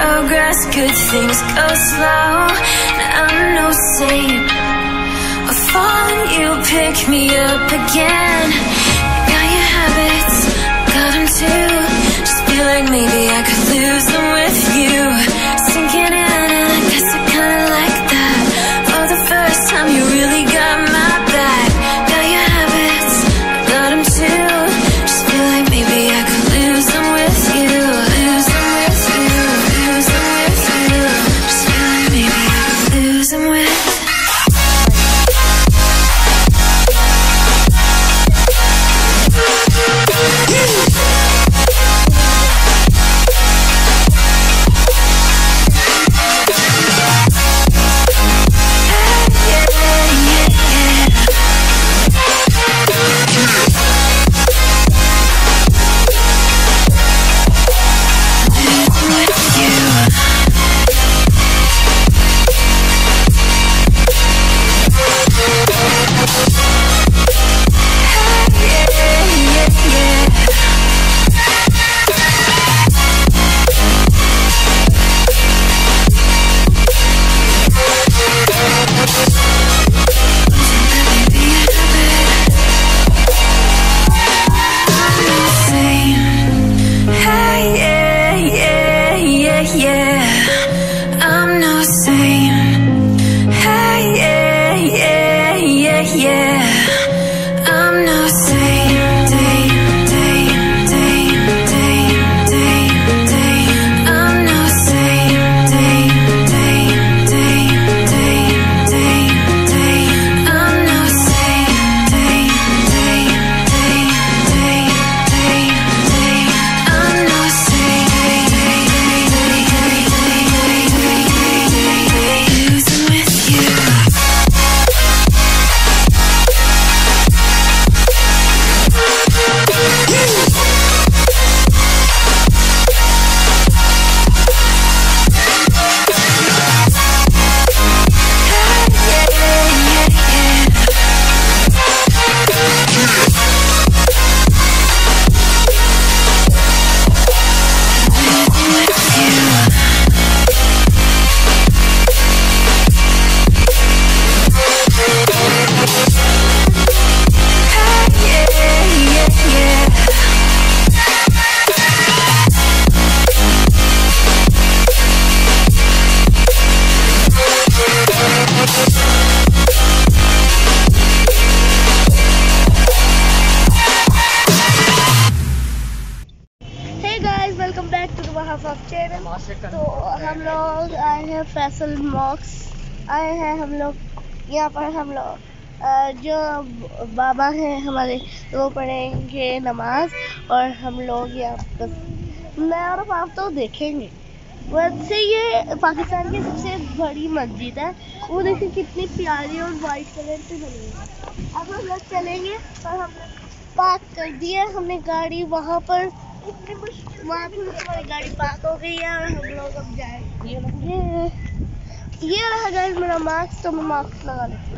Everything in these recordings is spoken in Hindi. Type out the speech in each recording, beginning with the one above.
Progress, good things go slow. And I'm no saint. I fall and you pick me up again. Guys welcome back to the channel तो हम लोग आए हैं फैसल मॉक्स आए हैं हम लोग यहाँ पर हम लोग जो बाबा हैं हमारे वो पढ़ेंगे नमाज़ और हम लोग यहाँ पर मैं और आप तो देखेंगे। वैसे ये पाकिस्तान की सबसे बड़ी मस्जिद है। वो देखिए कितनी प्यारी और वाइट कलर से बनी है। अब हम लोग चलेंगे और हम पार्क कर दिया हमने गाड़ी वहाँ पर और हम लोग अब जाएँगे। ये ये रहा गाइस मेरा मास्क तो मैं मास्क लगा लेती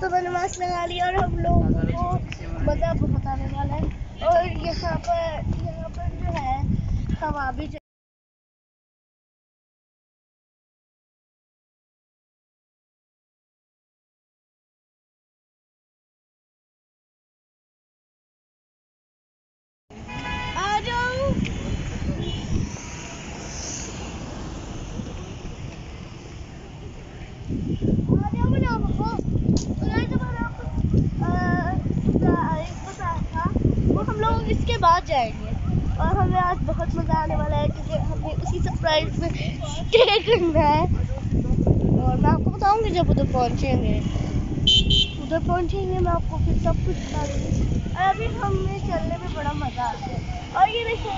तो मैंने मास्क लगा लिया और हम लोग को मज़ा बहुत आने वाला है। और यहाँ पर यहाँ पर जो है हवा भी जाएँगे। और हमें आज बहुत मज़ा आने वाला है क्योंकि हमें उसी सरप्राइज़ में स्टे करना है। और मैं आपको बताऊँगी जब उधर पहुँचेंगे। उधर पहुँचेंगे, मैं आपको फिर सब कुछ बता दूँगी। और अभी हमें चलने में बड़ा मज़ा आता है। और ये देखिए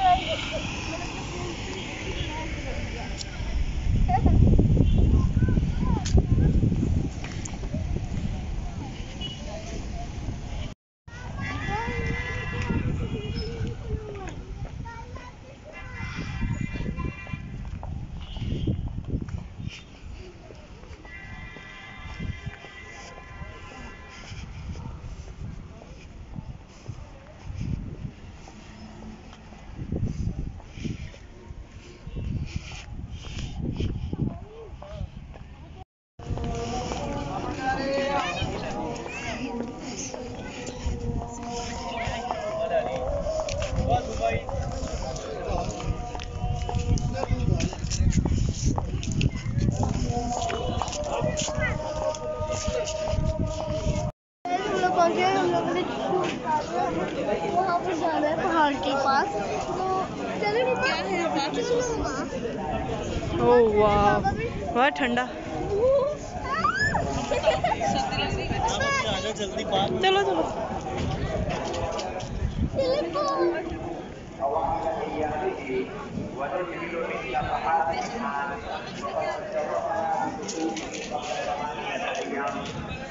चलो ओह वाह बहुत ठंडा चलो चलो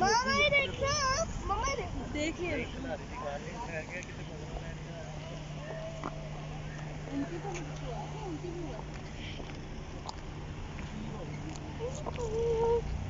मामा ये देखना मामा ये देखिए देखना मैं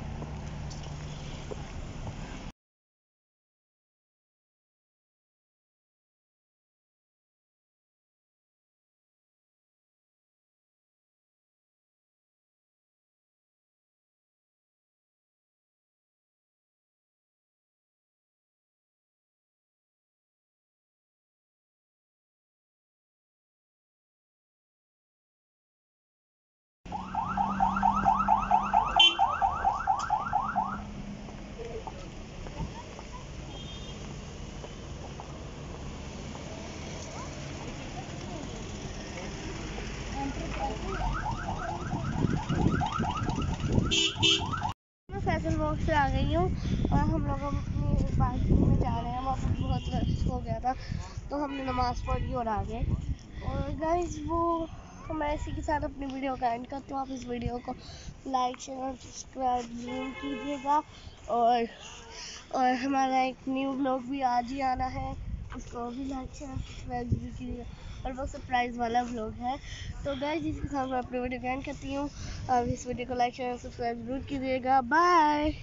फैसल से आ गई हूँ और हम लोग अब अपनी पार्किंग में जा रहे हैं। वहाँ बहुत रश हो गया था तो हमने नमाज़ पढ़ी और आ गए। और गाइस वो मैं इसी के साथ अपनी वीडियो का एंड करती हूँ। आप इस वीडियो को लाइक शेयर और सब्सक्राइब ज़रूर कीजिएगा। और और हमारा एक न्यू ब्लॉग भी आज ही आना है। उसको भी लाइक ज़रूर कीजिएगा और वो सरप्राइज़ वाला ब्लॉग है। तो गाइस जिसके साथ मैं अपनी वीडियो एंड करती हूँ। आप इस वीडियो को लाइक शेयर सब्सक्राइब ज़रूर कीजिएगा। बाय